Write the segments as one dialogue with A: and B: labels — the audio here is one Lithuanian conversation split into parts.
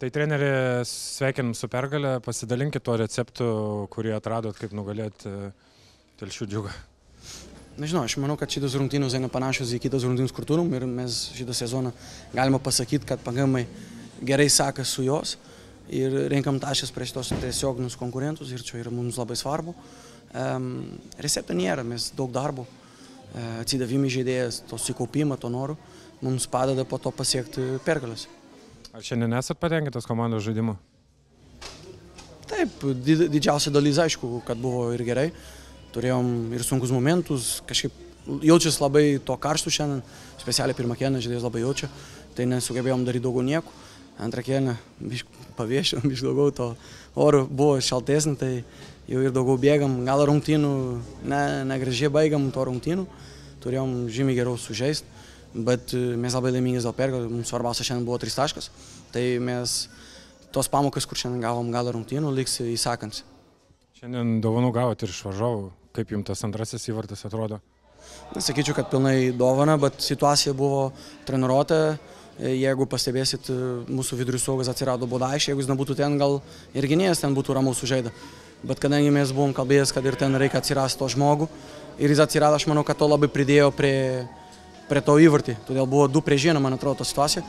A: Tai trenerė, sveikinam su pergalė, pasidalinkit tuo receptu, kurį atradot, kaip nugalėti e, telšių džiugą.
B: Nežinau, aš manau, kad šitas rungtynės eina panašios į kitas rungtynės, kur turim ir mes šitą sezoną galima pasakyti, kad pagamai gerai sekas su jos ir renkam tašės prieš tos tiesioginius konkurentus ir čia yra mums labai svarbu. Um, recepto nėra, mes daug darbo, uh, atsidavimai žaidėjas, to sukaupimą, to norų, mums padeda po to pasiekti pergalės.
A: Ar šiandien esat patenkintas komandos žaidimu?
B: Taip, didžiausia dalis aišku, kad buvo ir gerai. Turėjom ir sunkus momentus, kažkaip jaučiasi labai to karštų šiandien, specialiai pirmą kėlinę žaidėjas labai jaučia, tai nesugebėjom daryti daugiau nieko. Antrą kėlinę paviešinam, iš daugiau to oro buvo šaltesnė, tai jau ir daugiau bėgam, gal rungtynų, ne, negražiai baigiam to rungtynų, turėjom žymiai geriau sužeisti bet e, mes labai laimingi dėl pergalės, mums svarbiausia šiandien buvo tris taškas, tai mes tos pamokas, kur šiandien gavom galą rungtynių, liks įsakant.
A: Šiandien dovanų gavote ir iš varžovų, kaip jums tas antrasis įvartis atrodo?
B: Nesakyčiau, kad pilnai dovana, bet situacija buvo treniruotė, e, jeigu pastebėsit, e, mūsų vidurių saugas atsirado Budaiš, jeigu jis nebūtų ten, gal ir gynėjas ten būtų ramus sužaida. Bet kadangi mes buvom kalbėjęs, kad ir ten reikia atsirasti to žmogų, ir jis atsirado, aš manau, kad to labai pridėjo prie, prie to įvartį. Todėl buvo du prieš vieną, man atrodo, situacija.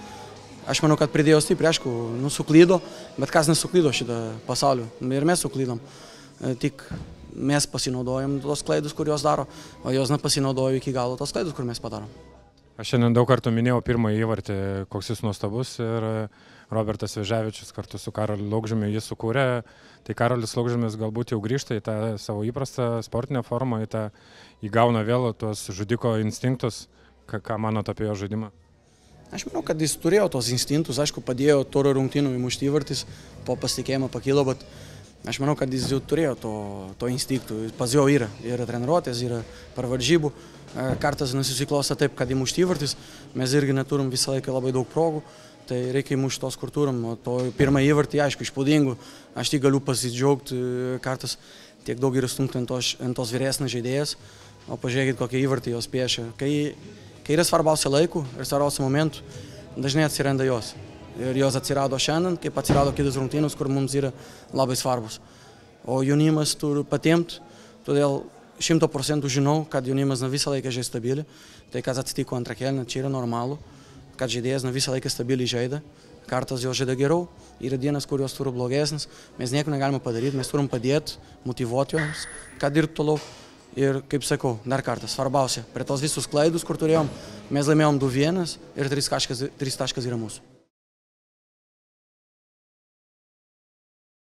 B: Aš manau, kad pridėjo stipriai, aišku, nusuklydo, bet kas nesuklydo šitą pasaulį. Ir mes suklydom. E, tik mes pasinaudojam tos klaidus, kurios daro, o jos nepasinaudojo iki galo tos klaidus, kur mes padarom.
A: Aš šiandien daug kartų minėjau pirmąjį įvartį, koks jis nuostabus ir Robertas Veževičius kartu su Karoliu Laukžemiu jį sukūrė. Tai Karolis Laukžemis galbūt jau grįžta į tą savo įprastą sportinę formą, į tą įgauna vėl tuos žudiko instinktus. Ką, ką manot apie jo žaidimą?
B: Aš manau, kad jis turėjo tos instinktus, aišku, padėjo toro rungtynų įmušti įvartis, po pasitikėjimo pakilo, bet aš manau, kad jis jau turėjo to, to instinktų, pas jo yra, yra treniruotės, yra parvaržybų, e, kartas nusisiklosta taip, kad įmušti įvartis, mes irgi neturim visą laiką labai daug progų, tai reikia įmušti tos, kur turim, o to pirmą įvartį, aišku, išpūdingų, aš tik galiu pasidžiaugti, e, kartas tiek daug yra stumti ant tos, ant tos vyresnės žaidėjas, o pažiūrėkit, kokie įvartį jos piešia. Kai kai yra svarbiausia laikų ir svarbiausia momentų, dažnai atsiranda jos. Ir jos atsirado šiandien, kaip atsirado kitas rungtynus, kur mums yra labai svarbus. O jaunimas turi patiemt, todėl šimto procentų žinau, kad jaunimas ne visą laiką žaidžia stabiliai. Tai kas atsitiko antrą kelnį, čia yra normalu, kad žaidėjas ne visą laiką stabiliai žaidė. Kartas jo žaidė geriau, yra dienas, kurios turi blogesnis. Mes nieko negalime padaryti, mes turim padėti, motivuoti joms, kad dirbtų toliau. Ir kaip sakau, dar kartą, svarbiausia, prie tos visus klaidus, kur turėjom, mes laimėjom 2-1 ir 3 taškas yra mūsų.